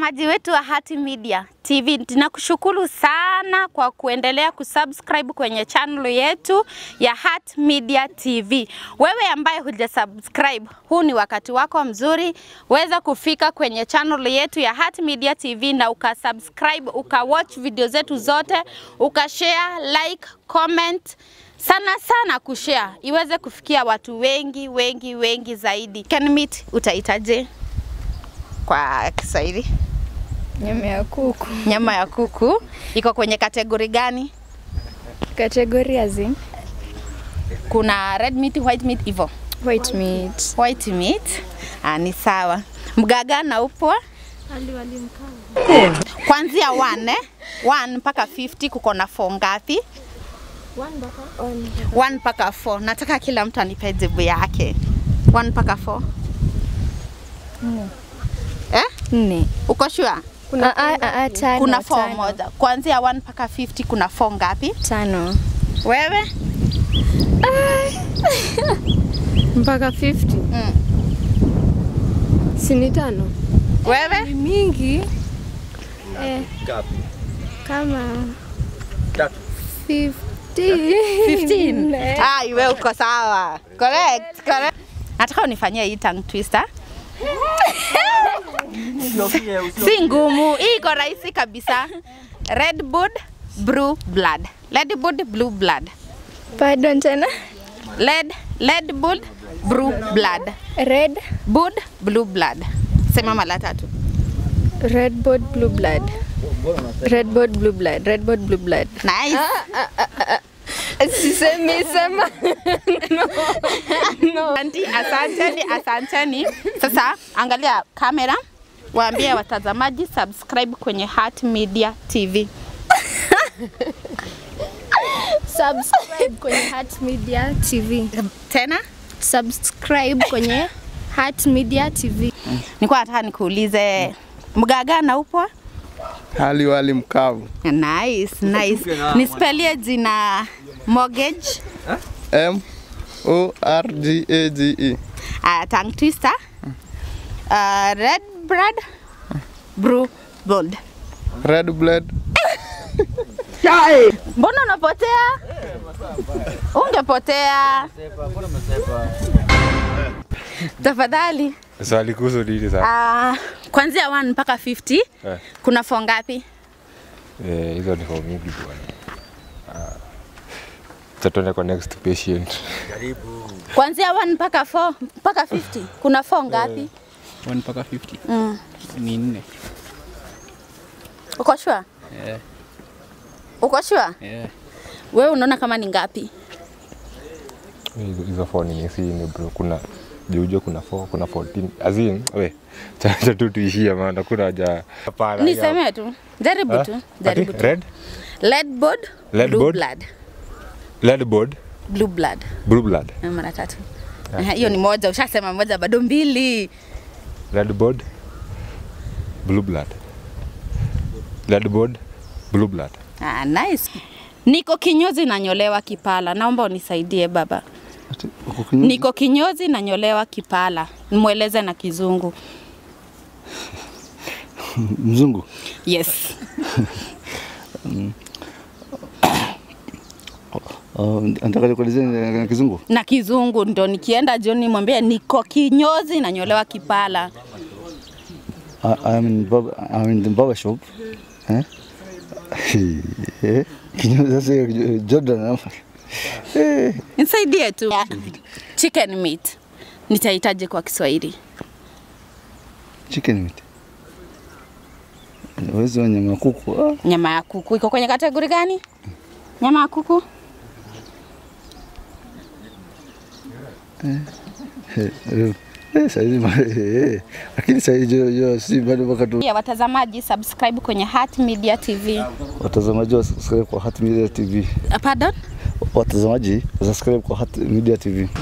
Watazamaji wetu wa Hati Media TV, tunakushukuru sana kwa kuendelea kusubscribe kwenye channel yetu ya Hati Media TV. Wewe ambaye hujasubscribe, huu ni wakati wako mzuri, weza kufika kwenye channel yetu ya Hati Media TV na ukasubscribe, ukawatch video zetu zote, ukashare, like, comment sana sana kushare iweze kufikia watu wengi wengi wengi zaidi. Can meet utaitaje kwa Kiswahili? Nyama ya kuku. Nyama ya kuku iko kwenye kategori gani? Kategori ya zing. Kuna red meat, white meat hivyo. white meat. White meat ah, ni sawa. Mgaga na upwa kwanzia 1 eh? 1 mpaka 50 kuko na 4 ngapi? 1 mpaka 4. Nataka kila mtu anipe jibu yake. 1 mpaka 4. Eh? Nne. Uko sure? Kuna a, a, a, tano, Kuna four tano. moja. Kuanzia 1 mpaka 50 kuna four ngapi? Tano. Wewe? mpaka 50 Mm. si ni tano Wewe? ni mingi eh, kama 50 15. Eh, Ah, wewe uko sawa. Correct, correct. Nataka unifanyie hii tongue twister. si ngumu, hii iko rahisi kabisa. Red bud blue blood. Red bud blue blood. Pardon tena. Red, red bud blue blood. Red, bud blue blood. Sema mara tatu. red bud blue blood. Red bud blue blood. Red bud blue blood. Nice. Sisemi sema. Asante, asanteni, asanteni. Sasa angalia kamera, waambie watazamaji subscribe kwenye Heart Media TV. subscribe kwenye Heart Media TV Tena subscribe kwenye Heart Media TV nilikuwa nataka nikuulize mgaga na upwa? hali wali mkavu Nice, nice. Nispelie jina mortgage, M O R G A G E uh, tongue twister, uh, red blood, blue blood. red blood Mbona unapotea? Ungepotea. Tafadhali. Swali kuhusu nini sasa? Uh, kuanzia 1 mpaka 50 Eh. kuna fo ngapi? Eh, hizo ni kwa mingi bwana. Tuende kwa next patient. Karibu. Kuanzia 1 mpaka 4 mpaka 50 kuna 4 ngapi? 1 mpaka 50 Mm. ni nne. Uko sure? Eh, Uko sure? eh. Wewe unaona kama ni ngapi? Hizo 4 ni si ni bro. Kuna Jujo kuna 4, kuna 14. Azin, we. Chacha tu tuishie maana kuna haja. Hapana. Niseme tu. Jaribu Ah, tu. Jaribu tu. Red, Red board, Red blue blood. Red board, Blue blood. blue blood. Mara tatu. Aha, Hiyo ni moja, ushasema moja bado mbili. Red board, blue blood. Red board, blue blood. Ah, nice. Niko kinyozi nanyolewa kipala. Naomba unisaidie baba. Niko kinyozi nanyolewa kipala. Mweleze na kizungu. mzungu Yes. uh, nataka nikuelezee na kizungu Na kizungu ndo nikienda jioni mwambie niko kinyozi nanyolewa kipala. I- I'm in, barber, I'm in the barber shop eh? Eh, sasa Jordan hapa. Eh, Nisaidie tu. Chicken meat. Nitahitaji kwa Kiswahili. chicken meat Wewe wa nyama ya kuku ah, Nyama ya kuku iko kwenye kategori gani? Nyama ya kuku? eh, eh, eh, saizi ma- eh, lakini saizi bado wakati Ya watazamaji subscribe kwenye Hat Media TV. watazamaji wasubscribe kwa Hat Media TV Pardon? watazamaji subscribe kwa Hat Media TV